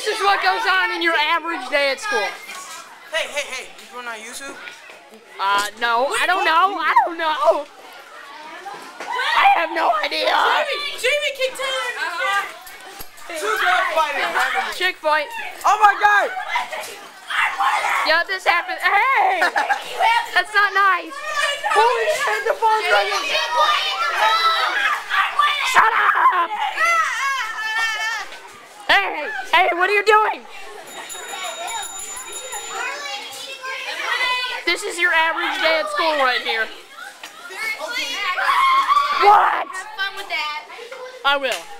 This is what goes on in your average day at school. Hey, hey, hey, you going on YouTube? Uh, no, I don't know. I don't know. I have no idea. Jamie kicked Taylor. Two girls fighting randomly. Chick fight. Oh my god! Yeah, this happened. Hey! That's not nice. Holy shit, the phone's ringing. Hey, hey, what are you doing? This is your average day at school right here. What? Have fun with that. I will.